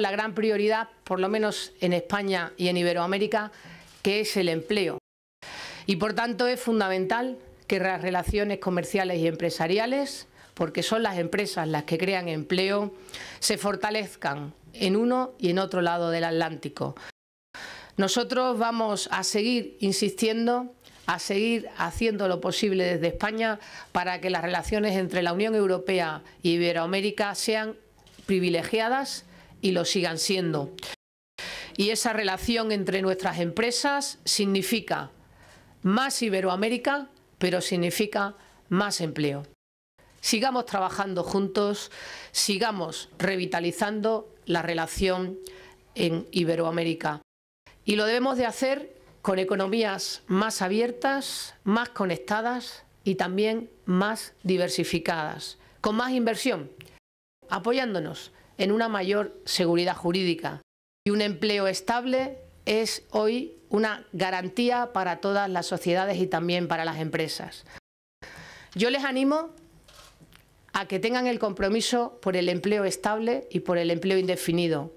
la gran prioridad, por lo menos en España y en Iberoamérica, que es el empleo. Y por tanto es fundamental que las relaciones comerciales y empresariales, porque son las empresas las que crean empleo, se fortalezcan en uno y en otro lado del Atlántico. Nosotros vamos a seguir insistiendo, a seguir haciendo lo posible desde España para que las relaciones entre la Unión Europea y Iberoamérica sean privilegiadas y lo sigan siendo. Y esa relación entre nuestras empresas significa más Iberoamérica, pero significa más empleo. Sigamos trabajando juntos, sigamos revitalizando la relación en Iberoamérica. Y lo debemos de hacer con economías más abiertas, más conectadas y también más diversificadas, con más inversión, apoyándonos en una mayor seguridad jurídica. Y un empleo estable es hoy una garantía para todas las sociedades y también para las empresas. Yo les animo a que tengan el compromiso por el empleo estable y por el empleo indefinido.